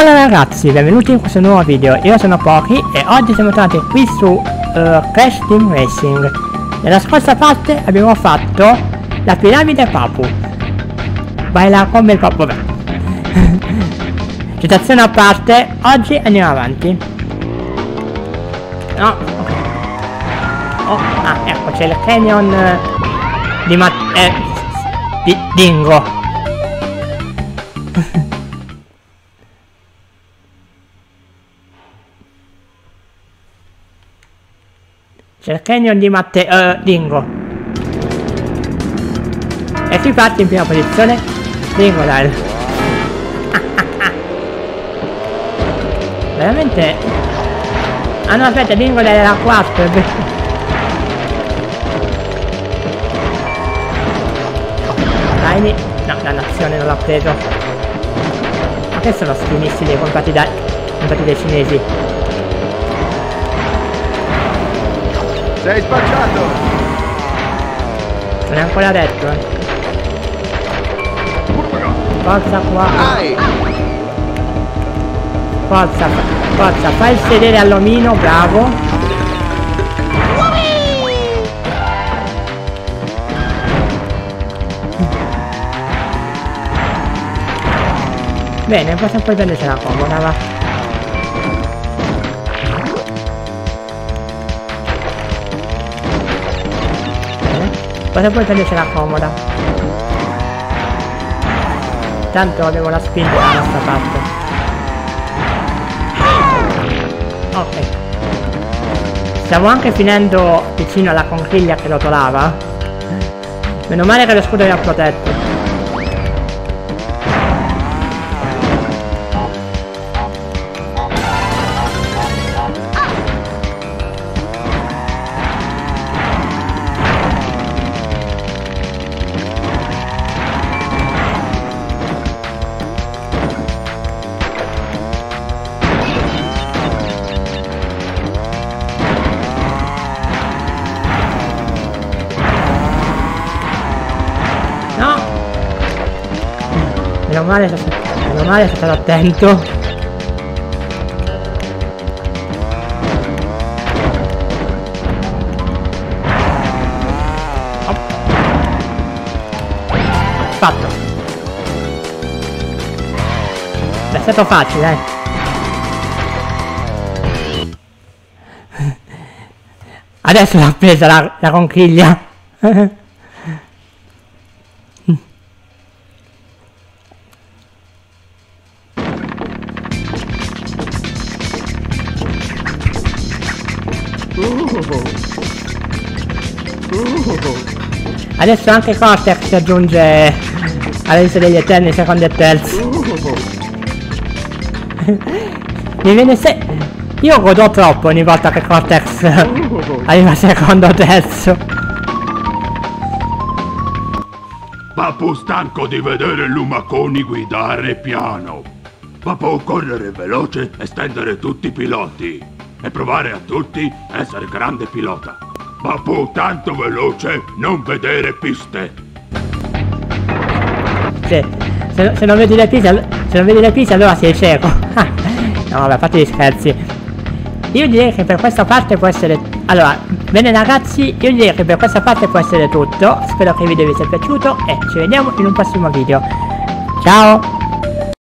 Hola ragazzi, benvenuti in questo nuovo video, io sono Poki e oggi siamo tornati qui su uh, Crash Team Racing. Nella scorsa parte abbiamo fatto la piramide Papu. Baila come il Papu, vabbè Citazione a parte, oggi andiamo avanti. No, ok. Oh, ah, ecco, c'è il canyon eh, di Mat... Eh, di Dingo C'è il canyon di Matte... Uh, Dingo. E si parte in prima posizione. Dingo dai. Veramente... Ah no, aspetta, Dingo dai era 4. Tiny... No, dannazione non l'ha preso. Ma che sono sti missili comprati dai... comprati dai cinesi? Sei spacciato! Non è ancora detto, eh. Forza qua. Dai! Forza, forza, fai il sedere all'omino, bravo. Bene, poi prendercela comoda, va. Cosa puoi prendercela comoda? Tanto avevo la spinta da questa parte. Ok. Stiamo anche finendo vicino alla conchiglia che rotolava. Meno male che lo scudo ha protetto. Meno male, meno male sto stato attento. Fatto. È stato facile, eh. Adesso l'ha presa la, la conchiglia. Adesso anche Cortex si aggiunge alla lista degli eterni secondo e terzo. Mi viene se... Io godo troppo ogni volta che Cortex arriva secondo o terzo. Papu stanco di vedere Lumaconi guidare piano. Papu correre veloce e stendere tutti i piloti. E provare a tutti essere grande pilota. Papu tanto veloce non vedere piste. Sì. Se, se non vedi le piste, se non vedi le piste allora sei cieco. no vabbè, fate gli scherzi. Io direi che per questa parte può essere... Allora, bene ragazzi, io direi che per questa parte può essere tutto. Spero che il video vi sia piaciuto e ci vediamo in un prossimo video. Ciao!